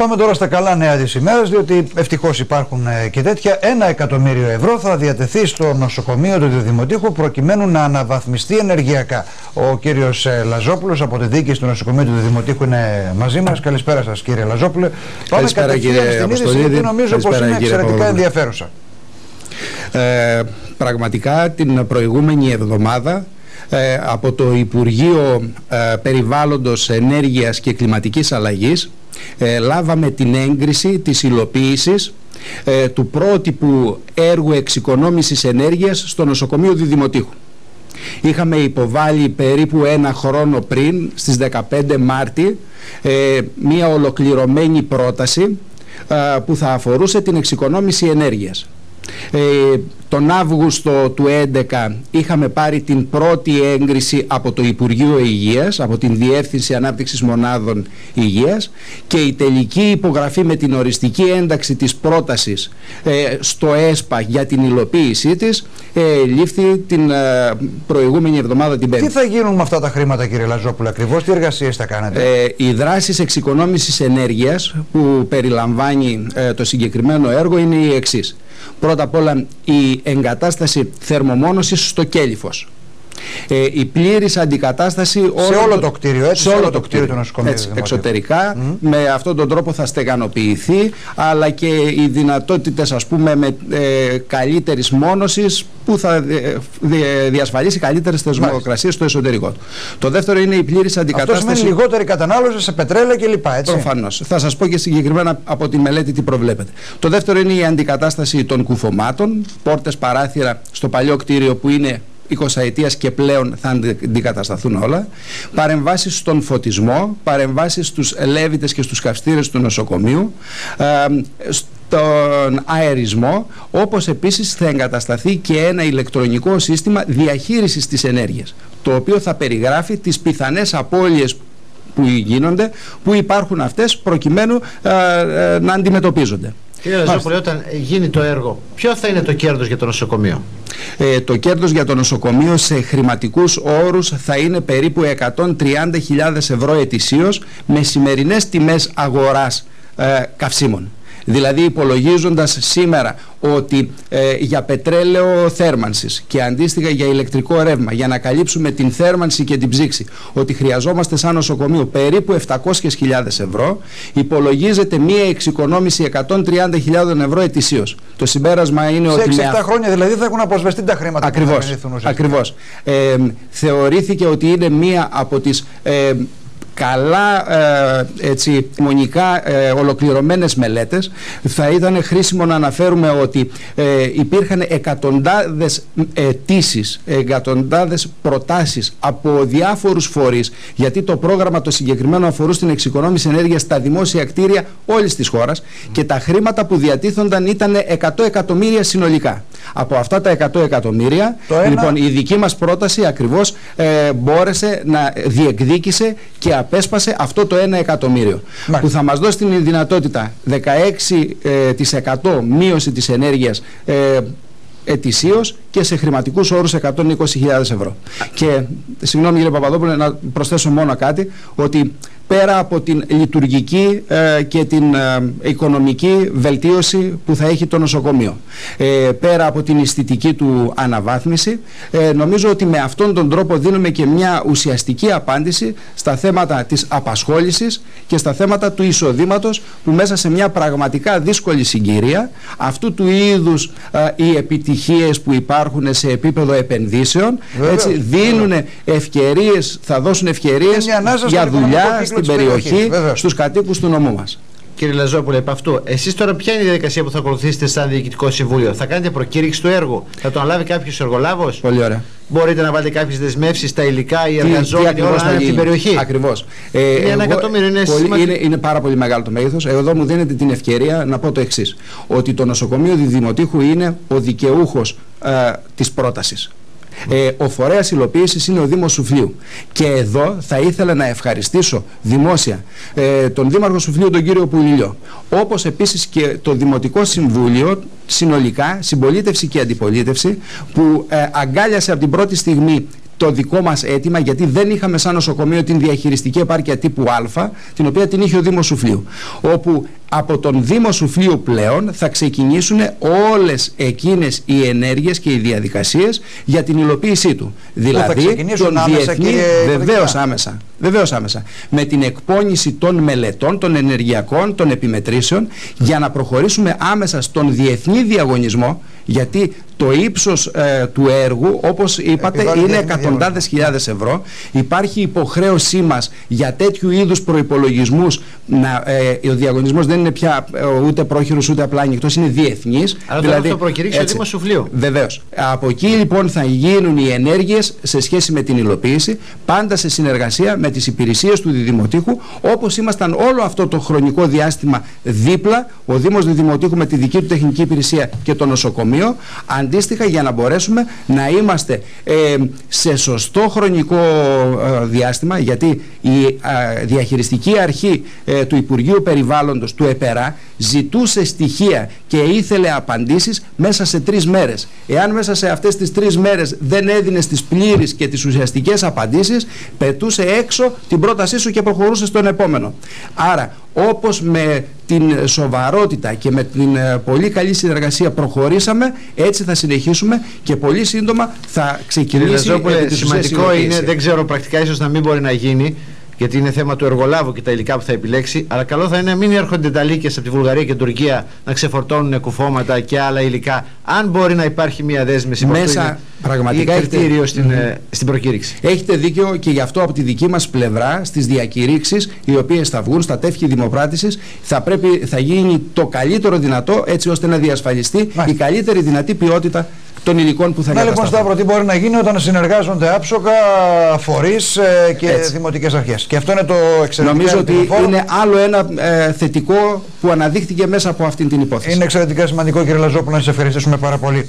Πάμε τώρα στα καλά νέα της ημέρας, διότι ευτυχώς υπάρχουν ε, και τέτοια. Ένα εκατομμύριο ευρώ θα διατεθεί στο νοσοκομείο του Διδημοτήχου προκειμένου να αναβαθμιστεί ενεργειακά. Ο κύριος ε, Λαζόπουλος από τη διοίκηση του νοσοκομείου του Διδημοτήχου είναι μαζί μας. Καλησπέρα σας, κύριε Λαζόπουλε. Πάμε καταρχήν στην είδηση, γιατί νομίζω πως είναι εξαιρετικά ενδιαφέρουσα. Ε, πραγματικά την προηγούμενη εβδομάδα ε, από το Υπουργείο ε, Περιβάλλοντος Ενέργειας και Κλιματικής Αλλαγής ε, λάβαμε την έγκριση της υλοποίησης ε, του πρότυπου έργου εξοικονόμησης ενέργειας στο νοσοκομείο Διδημοτήχου. Είχαμε υποβάλει περίπου ένα χρόνο πριν, στις 15 Μάρτη, ε, μία ολοκληρωμένη πρόταση που θα αφορούσε την εξοικονόμηση ενέργειας. Τον Αύγουστο του 2011 είχαμε πάρει την πρώτη έγκριση από το Υπουργείο Υγείας, από την Διεύθυνση Ανάπτυξης Μονάδων Υγείας και η τελική υπογραφή με την οριστική ένταξη της πρότασης ε, στο ΕΣΠΑ για την υλοποίησή της ε, λήφθη την ε, προηγούμενη εβδομάδα την Πέμπτη. Τι θα γίνουν με αυτά τα χρήματα κύριε Λαζόπουλα ακριβώς, τι εργασίες θα κάνετε; Ε, οι δράσεις εξοικονόμησης ενέργειας που περιλαμβάνει το συγκεκριμένο έργο είναι οι εξής. Πρώτα απ' όλα η εγκατάσταση θερμομόνωσης στο κέλυφος. Ε, η πλήρης αντικατάσταση σε όλο το, κτίριο, έτσι, σε όλο το κτίριο του νοσοκομείου. εξωτερικά, με αυτόν τον τρόπο θα στεγανοποιηθεί, αλλά και οι δυνατότητες ας πούμε με ε, καλύτερης μόνωσης που θα ε, διασφαλίσει καλύτερες θερμοκρασίες στο εσωτερικό του. Το δεύτερο είναι η πλήρης αντικατάσταση. Αυτό σημαίνει λιγότερη κατανάλωση σε πετρέλαια κλπ. Προφανώς. Θα σας πω και συγκεκριμένα από τη μελέτη τι προβλέπετε. Το δεύτερο είναι η αντικατάσταση των κουφωμάτων, πόρτες παράθυρα στο παλιό κτίριο που είναι 20 ετίας και πλέον θα αντικατασταθούν όλα. Παρεμβάσεις στον φωτισμό, παρεμβάσεις στους λέβητες και στους καυστήρες του νοσοκομείου, στον αερισμό, όπως επίσης θα εγκατασταθεί και ένα ηλεκτρονικό σύστημα διαχείρισης της ενέργειας, το οποίο θα περιγράφει τις πιθανές απώλειες που γίνονται, που υπάρχουν αυτές προκειμένου ε, να αντιμετωπίζονται. Κύριε Λαζόπουλε, όταν γίνει το έργο, ποιο θα είναι το κέρδος για το νοσοκομείο; Ε, το κέρδος για το νοσοκομείο σε χρηματικούς όρους θα είναι περίπου 130.000 ευρώ ετησίως με σημερινές τιμές αγοράς ε, καυσίμων. Δηλαδή υπολογίζοντας σήμερα ότι ε, για πετρέλαιο θέρμανσης και αντίστοιχα για ηλεκτρικό ρεύμα για να καλύψουμε την θέρμανση και την ψήξη ότι χρειαζόμαστε σαν νοσοκομείο περίπου 700.000 ευρώ υπολογίζεται μία εξοικονόμηση 130.000 ευρώ ετησίως. Το συμπέρασμα είναι Σε ότι... Σε 6-7 χρόνια δηλαδή θα έχουν αποσβεστεί τα χρήματα ακριβώς, που θα Ακριβώς. Ε, θεωρήθηκε ότι είναι μία από τις... Ε, καλά ε, έτσι, μονικά ε, ολοκληρωμένες μελέτες θα ήταν χρήσιμο να αναφέρουμε ότι ε, υπήρχαν εκατοντάδες αιτήσεις, εκατοντάδες προτάσεις από διάφορους φορείς γιατί το πρόγραμμα το συγκεκριμένο αφορούσε την εξοικονόμηση ενέργειας στα δημόσια κτίρια όλης της χώρας και τα χρήματα που διατίθονταν ήταν 100 εκατομμύρια συνολικά. Από αυτά τα 100 εκατομμύρια, λοιπόν, η δική μας πρόταση ακριβώς ε, μπόρεσε να διεκδίκησε και απέσπασε αυτό το 1 εκατομμύριο που θα μας δώσει την δυνατότητα 16% ε, μείωση της ενέργειας ε, ετησίως και σε χρηματικούς όρους 120.000 ευρώ. Και συγγνώμη κύριε Παπαδόπουλε να προσθέσω μόνο κάτι ότι πέρα από την λειτουργική ε, και την ε, οικονομική βελτίωση που θα έχει το νοσοκομείο. Ε, πέρα από την αισθητική του αναβάθμιση, νομίζω ότι με αυτόν τον τρόπο δίνουμε και μια ουσιαστική απάντηση στα θέματα της απασχόλησης και στα θέματα του εισοδήματος που μέσα σε μια πραγματικά δύσκολη συγκυρία αυτού του είδους οι επιτυχίες που υπάρχουν σε επίπεδο επενδύσεων έτσι, δίνουν ευκαιρίες, θα δώσουν ευκαιρίες για δουλειά στην περιοχή, περιοχής στους κατοίκους του νομού μας. Κύριε Λαζόπουλε, επ' αυτού, εσείς τώρα ποια είναι η διαδικασία που θα ακολουθήσετε σαν Διοικητικό Συμβούλιο, Θα κάνετε προκήρυξη του έργου, θα το αναλάβει κάποιος εργολάβος; Πολύ ωραία. Μπορείτε να βάλετε κάποιες δεσμεύσεις στα υλικά, οι εργαζόμενοι, όλα στην την περιοχή; Ακριβώς. Ε, είναι ένα εκατομμύριο, είναι, πολύ, είναι, είναι πάρα πολύ μεγάλο το μέγεθος. Εδώ μου δίνετε την ευκαιρία να πω το εξής. Ότι το νοσοκομείο Δημοτήχου είναι ο δικαιούχος ε, της πρότασης. Ε, ο φορέας υλοποίησης είναι ο Δήμος Σουφλίου. Και εδώ θα ήθελα να ευχαριστήσω δημόσια ε, τον Δήμαρχο Σουφλίου, τον κύριο Πουλιλιό. Όπως επίσης και το Δημοτικό Συμβούλιο, συνολικά, συμπολίτευση και αντιπολίτευση, που ε, αγκάλιασε από την πρώτη στιγμή το δικό μας αίτημα, γιατί δεν είχαμε σαν νοσοκομείο την διαχειριστική επάρκεια τύπου Α, την οποία την είχε ο Δήμος Σουφλίου. Όπου από τον Δήμο Σουφλίου πλέον θα ξεκινήσουν όλες εκείνες οι ενέργειες και οι διαδικασίες για την υλοποίησή του. Δηλαδή, τον άμεσα, διεθνή, βεβαίως άμεσα, βεβαίως άμεσα, με την εκπόνηση των μελετών, των ενεργειακών, των επιμετρήσεων, για να προχωρήσουμε άμεσα στον διεθνή διαγωνισμό, γιατί το ύψος ε, του έργου, όπως είπατε, είναι εκατοντάδες χιλιάδες ευρώ. Υπάρχει υποχρέωσή μας για τέτοιου είδους προϋπολογισμούς, να, ε, ο διαγωνισμός δεν είναι πια ε, ούτε πρόχειρος ούτε απλά ανοιχτός, είναι διεθνής. Αλλά δηλαδή, το προκηρύξει ο Δήμος Σουφλίου. Βεβαίως. Από εκεί λοιπόν θα γίνουν οι ενέργειες σε σχέση με την υλοποίηση, πάντα σε συνεργασία με τις υπηρεσίες του Διδημοτήχου, όπως ήμασταν όλο αυτό το χρονικό διάστημα δίπλα, ο Δήμος Διδημοτήχου με τη δική του τεχνική υπηρεσία και το νοσοκομείο, αντίστοιχα για να μπορέσουμε να είμαστε ε, σε σωστό χρονικό ε, διάστημα γιατί η ε, διαχειριστική αρχή του Υπουργείου Περιβάλλοντος του ΕΠΕΡΑ ζητούσε στοιχεία και ήθελε απαντήσεις μέσα σε τρεις μέρες. Εάν μέσα σε αυτές τις τρεις μέρες δεν έδινε τις πλήρεις και τις ουσιαστικές απαντήσεις πετούσε έξω την πρότασή σου και προχωρούσε στον επόμενο. Άρα όπως με την σοβαρότητα και με την ε, πολύ καλή συνεργασία προχωρήσαμε, έτσι θα συνεχίσουμε και πολύ σύντομα θα ξεκινήσει η Σημαντικό είναι, δεν ξέρω πρακτικά ίσως να μην μπορεί να γίνει, γιατί είναι θέμα του εργολάβου και τα υλικά που θα επιλέξει. Αλλά καλό θα είναι να μην έρχονται τα λύκες από τη Βουλγαρία και την Τουρκία να ξεφορτώνουν κουφώματα και άλλα υλικά. Αν μπορεί να υπάρχει μια δέσμευση μέσα πραγματικά κριτήριο στην, ε, στην προκήρυξη. Έχετε δίκιο και γι' αυτό από τη δική μας πλευρά στις διακηρύξεις οι οποίες θα βγουν στα τεύχη δημοπράτησης θα, πρέπει, θα γίνει το καλύτερο δυνατό έτσι ώστε να διασφαλιστεί η καλύτερη δυνατή ποιότητα των υλικών που θα Να λοιπόν, Σταύρο, τι μπορεί να γίνει όταν συνεργάζονται άψογα φορείς ε, και δημοτικές αρχές. Και αυτό είναι το εξαιρετικό. Νομίζω ότι είναι άλλο ένα ε, θετικό που αναδείχθηκε μέσα από αυτή την υπόθεση. Είναι εξαιρετικά σημαντικό, κύριε Λαζόπουλο, να σας ευχαριστήσουμε πάρα πολύ.